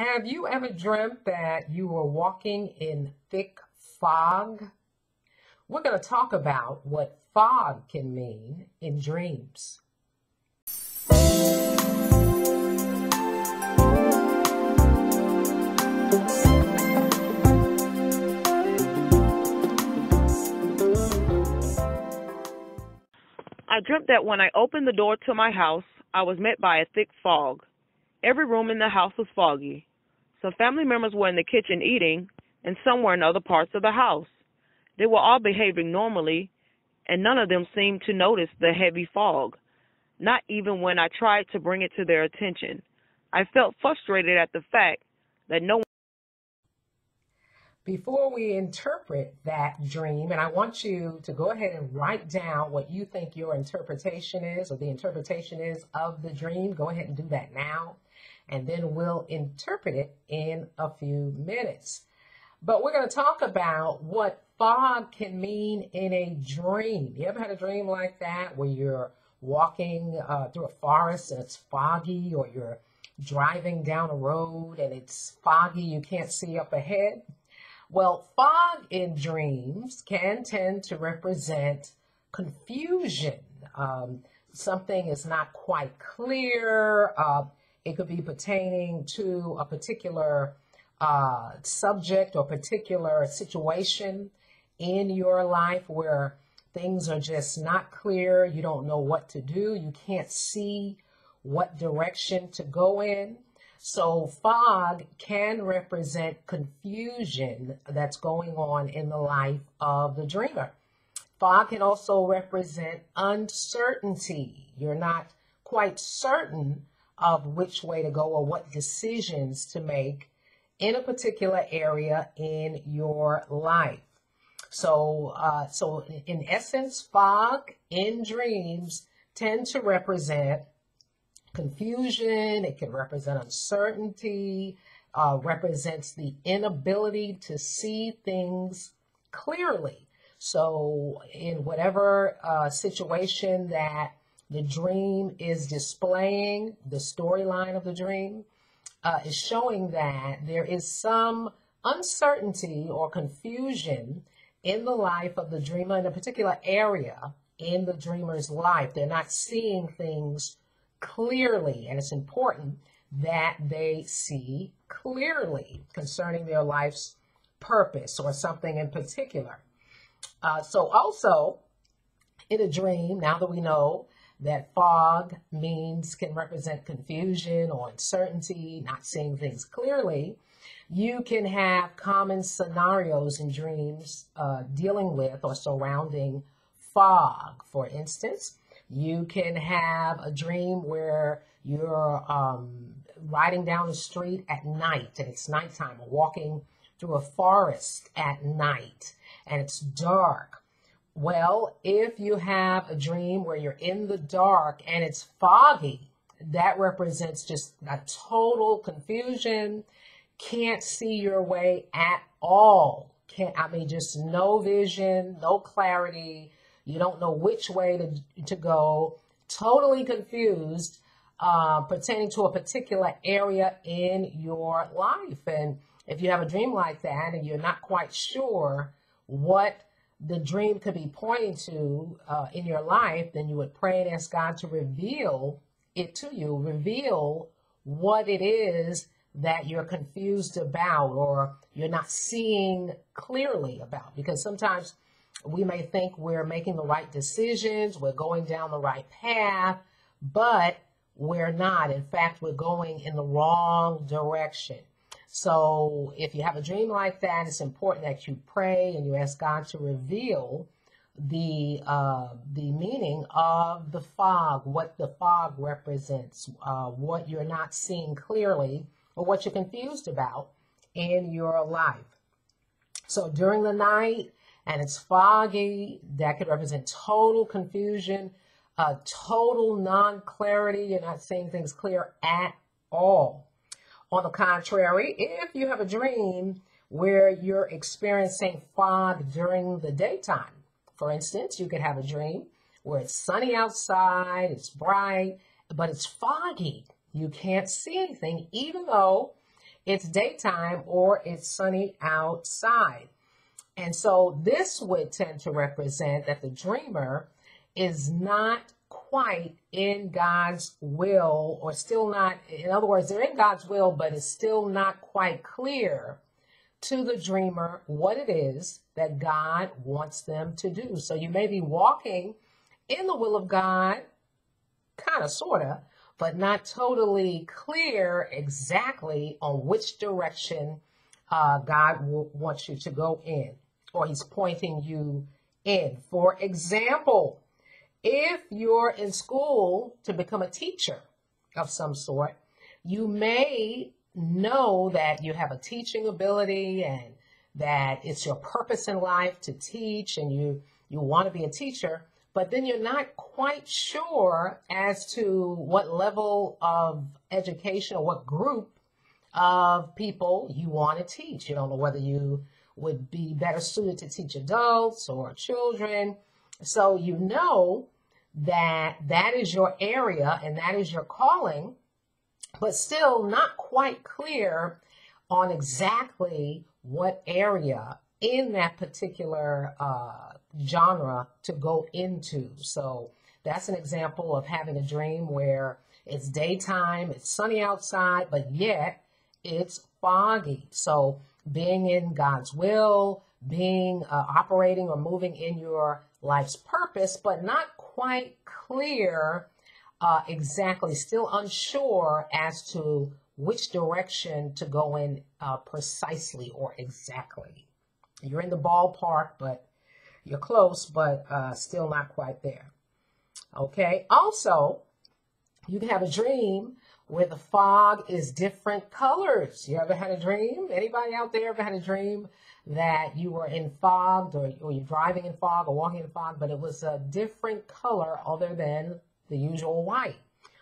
Have you ever dreamt that you were walking in thick fog? We're going to talk about what fog can mean in dreams. I dreamt that when I opened the door to my house, I was met by a thick fog. Every room in the house was foggy. Some family members were in the kitchen eating, and some were in other parts of the house. They were all behaving normally, and none of them seemed to notice the heavy fog, not even when I tried to bring it to their attention. I felt frustrated at the fact that no one Before we interpret that dream, and I want you to go ahead and write down what you think your interpretation is or the interpretation is of the dream. Go ahead and do that now, and then we'll interpret it in a few minutes. But we're going to talk about what fog can mean in a dream. You ever had a dream like that where you're walking uh, through a forest and it's foggy, or you're driving down a road and it's foggy, you can't see up ahead? Well, fog in dreams can tend to represent confusion. Um, something is not quite clear. Uh, it could be pertaining to a particular uh, subject or particular situation in your life where things are just not clear. You don't know what to do. You can't see what direction to go in. So, fog can represent confusion that's going on in the life of the dreamer. Fog can also represent uncertainty. You're not quite certain of which way to go or what decisions to make in a particular area in your life. So, uh, so in essence, fog in dreams tend to represent confusion. It can represent uncertainty. Uh, represents the inability to see things clearly. So, in whatever uh, situation that the dream is displaying, the storyline of the dream, uh, is showing that there is some uncertainty or confusion in the life of the dreamer in a particular area in the dreamer's life. They're not seeing things clearly, and it's important that they see clearly concerning their life's purpose or something in particular. Uh, so, also in a dream, now that we know that fog means can represent confusion or uncertainty, not seeing things clearly, you can have common scenarios in dreams uh, dealing with or surrounding fog. For instance, you can have a dream where you're um, riding down the street at night and it's nighttime or walking through a forest at night and it's dark well, if you have a dream where you're in the dark and it's foggy, that represents just a total confusion, can't see your way at all. Can't, I mean, just no vision, no clarity. You don't know which way to, to go, totally confused uh, pertaining to a particular area in your life. And if you have a dream like that and you're not quite sure what the dream could be pointing to uh, in your life, then you would pray and ask God to reveal it to you, reveal what it is that you're confused about or you're not seeing clearly about. Because sometimes we may think we're making the right decisions, we're going down the right path, but we're not. In fact, we're going in the wrong direction. So if you have a dream like that, it's important that you pray and you ask God to reveal the uh, the meaning of the fog, what the fog represents, uh, what you're not seeing clearly, or what you're confused about in your life. So during the night and it's foggy, that could represent total confusion, uh, total non clarity. You're not seeing things clear at all. On the contrary, if you have a dream where you're experiencing fog during the daytime, for instance, you could have a dream where it's sunny outside, it's bright, but it's foggy. You can't see anything, even though it's daytime or it's sunny outside. And so this would tend to represent that the dreamer is not quite in God's will or still not, in other words, they're in God's will, but it's still not quite clear to the dreamer what it is that God wants them to do. So you may be walking in the will of God, kind of, sort of, but not totally clear exactly on which direction uh, God will, wants you to go in, or He's pointing you in. For example, if you're in school to become a teacher of some sort, you may know that you have a teaching ability and that it's your purpose in life to teach and you you want to be a teacher but then you're not quite sure as to what level of education or what group of people you want to teach. You don't know whether you would be better suited to teach adults or children so you know that that is your area and that is your calling but still not quite clear on exactly what area in that particular uh, genre to go into. So that's an example of having a dream where it's daytime, it's sunny outside, but yet it's foggy. So being in God's will, being uh, operating or moving in your life's purpose, but not quite clear uh, exactly, still unsure as to which direction to go in uh, precisely or exactly. You're in the ballpark, but you're close, but uh, still not quite there. Okay. Also, you can have a dream where the fog is different colors. You ever had a dream? Anybody out there ever had a dream that you were in fog or, or you're driving in fog or walking in fog, but it was a different color other than the usual white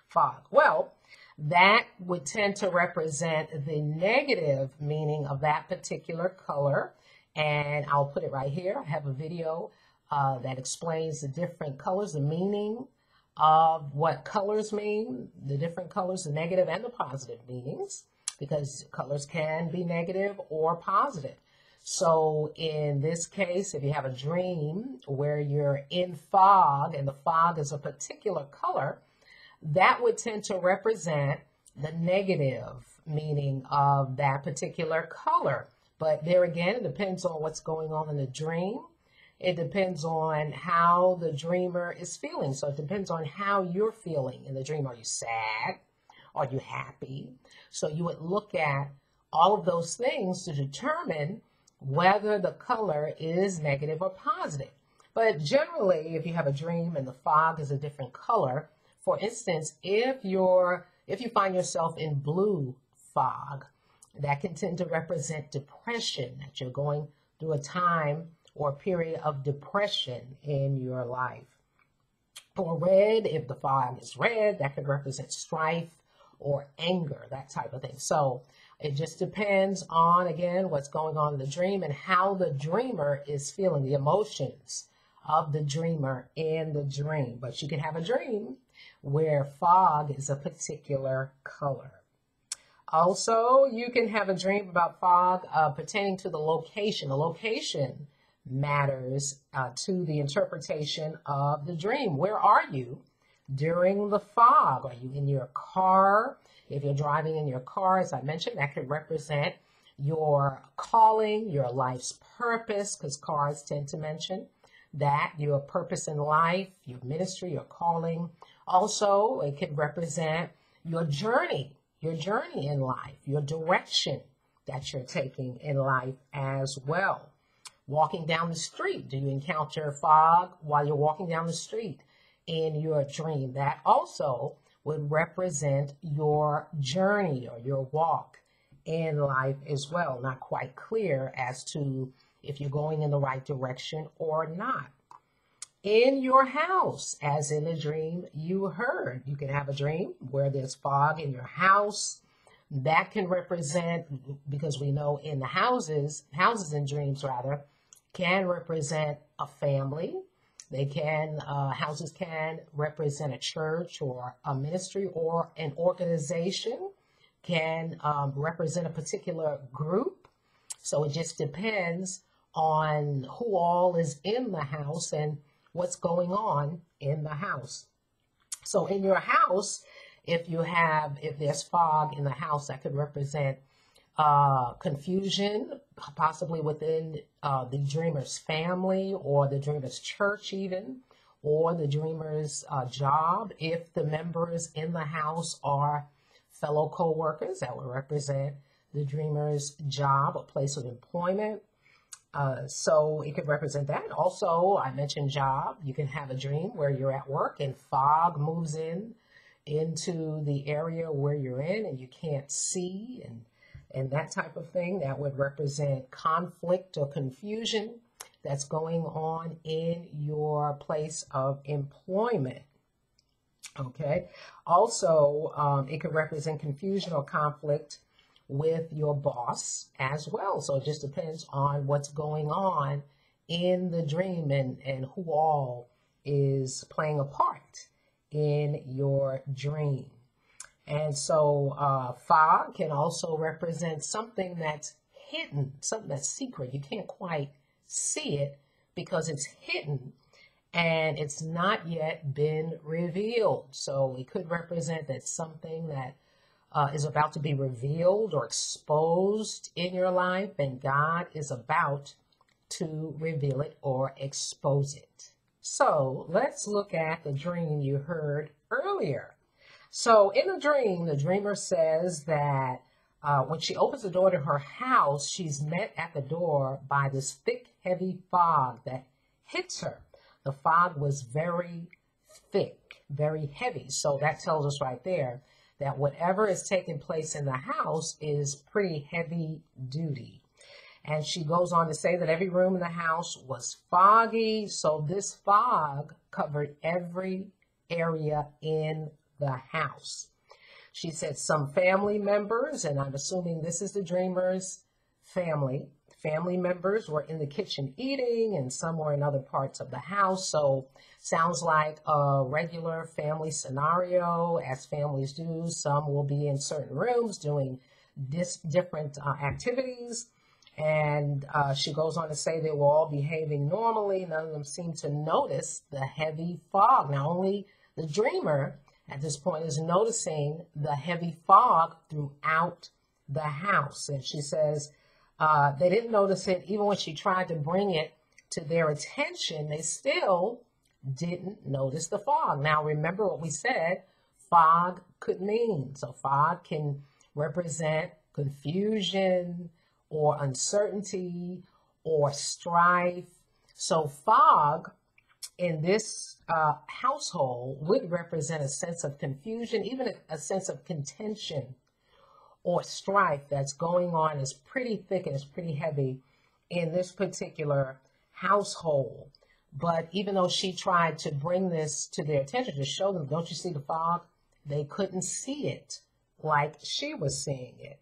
fog. Well, that would tend to represent the negative meaning of that particular color. And I'll put it right here. I have a video uh, that explains the different colors, the meaning of what colors mean, the different colors, the negative and the positive meanings, because colors can be negative or positive. So in this case, if you have a dream where you're in fog and the fog is a particular color, that would tend to represent the negative meaning of that particular color. But there again, it depends on what's going on in the dream. It depends on how the dreamer is feeling. So it depends on how you're feeling in the dream. Are you sad? Are you happy? So you would look at all of those things to determine whether the color is negative or positive. But generally, if you have a dream and the fog is a different color, for instance, if you're if you find yourself in blue fog, that can tend to represent depression, that you're going through a time or period of depression in your life. Or red, if the fog is red, that could represent strife or anger, that type of thing. So it just depends on, again, what's going on in the dream and how the dreamer is feeling, the emotions of the dreamer in the dream. But you can have a dream where fog is a particular color. Also, you can have a dream about fog uh, pertaining to the location. The location matters uh, to the interpretation of the dream. Where are you during the fog? Are you in your car? If you're driving in your car, as I mentioned, that could represent your calling, your life's purpose, because cars tend to mention that, your purpose in life, your ministry, your calling. Also, it could represent your journey, your journey in life, your direction that you're taking in life as well. Walking down the street, do you encounter fog while you're walking down the street in your dream? That also would represent your journey or your walk in life as well. Not quite clear as to if you're going in the right direction or not. In your house, as in a dream you heard, you can have a dream where there's fog in your house. That can represent, because we know in the houses, houses and dreams rather, can represent a family, they can, uh, houses can represent a church or a ministry or an organization can um, represent a particular group. So it just depends on who all is in the house and what's going on in the house. So in your house, if you have, if there's fog in the house, that could represent uh, confusion, possibly within uh, the dreamer's family or the dreamer's church, even, or the dreamer's uh, job. If the members in the house are fellow co workers, that would represent the dreamer's job or place of employment. Uh, so it could represent that. Also, I mentioned job. You can have a dream where you're at work and fog moves in into the area where you're in and you can't see and and that type of thing that would represent conflict or confusion that's going on in your place of employment. Okay. Also, um, it could represent confusion or conflict with your boss as well. So it just depends on what's going on in the dream and, and who all is playing a part in your dream. And so uh, fog can also represent something that's hidden, something that's secret. You can't quite see it because it's hidden and it's not yet been revealed. So it could represent that something that uh, is about to be revealed or exposed in your life, and God is about to reveal it or expose it. So let's look at the dream you heard earlier. So in the dream, the dreamer says that uh, when she opens the door to her house, she's met at the door by this thick, heavy fog that hits her. The fog was very thick, very heavy. So that tells us right there that whatever is taking place in the house is pretty heavy duty. And she goes on to say that every room in the house was foggy. So this fog covered every area in the house. She said some family members, and I'm assuming this is the dreamer's family, family members were in the kitchen eating and some were in other parts of the house. So sounds like a regular family scenario as families do. Some will be in certain rooms doing dis- different uh, activities. And uh, she goes on to say they were all behaving normally. None of them seemed to notice the heavy fog. Now, only the dreamer at this point is noticing the heavy fog throughout the house. And she says uh, they didn't notice it even when she tried to bring it to their attention. They still didn't notice the fog. Now, remember what we said fog could mean. So, fog can represent confusion or uncertainty or strife. So, fog in this uh, household would represent a sense of confusion, even a, a sense of contention or strife that's going on is pretty thick and it's pretty heavy in this particular household. But even though she tried to bring this to their attention to show them, don't you see the fog? They couldn't see it like she was seeing it.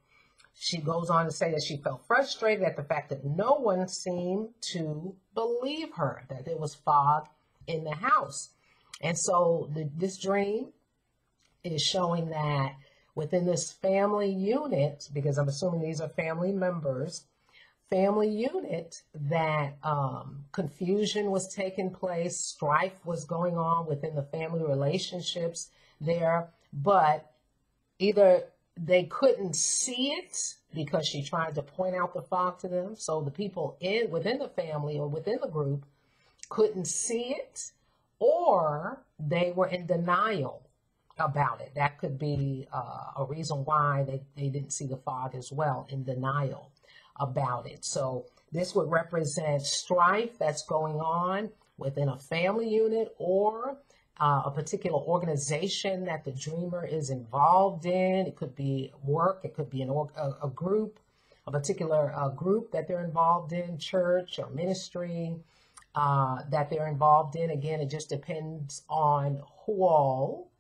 She goes on to say that she felt frustrated at the fact that no one seemed to believe her, that there was fog in the house. And so the, this dream is showing that within this family unit, because I'm assuming these are family members, family unit, that um, confusion was taking place, strife was going on within the family relationships there, but either they couldn't see it because she tried to point out the fog to them. So the people in within the family or within the group couldn't see it or they were in denial about it. That could be uh, a reason why they, they didn't see the fog as well, in denial about it. So this would represent strife that's going on within a family unit or uh, a particular organization that the dreamer is involved in. It could be work, it could be an org- a, a group, a particular uh, group that they're involved in, church or ministry uh, that they're involved in. Again, it just depends on who all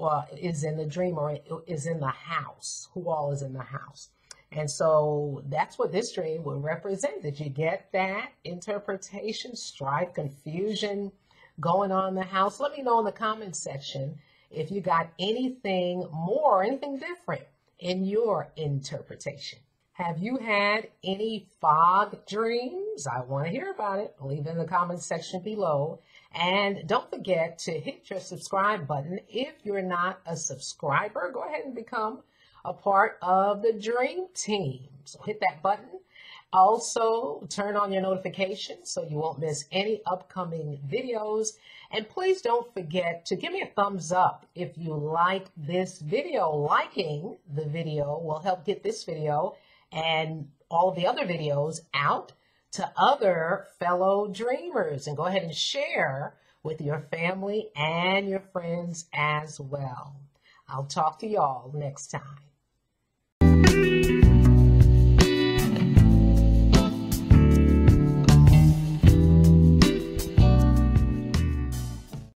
uh, is in the dream or is in the house, who all is in the house. And so that's what this dream would represent. Did you get that interpretation, strife, confusion going on in the house? Let me know in the comments section if you got anything more, anything different in your interpretation. Have you had any fog dreams? I want to hear about it. Leave it in the comments section below. And don't forget to hit your subscribe button. If you're not a subscriber, go ahead and become a part of the Dream Team. So hit that button. Also, turn on your notifications so you won't miss any upcoming videos. And please don't forget to give me a thumbs up if you like this video. Liking the video will help get this video and all the other videos out to other fellow dreamers. And go ahead and share with your family and your friends as well. I'll talk to y'all next time.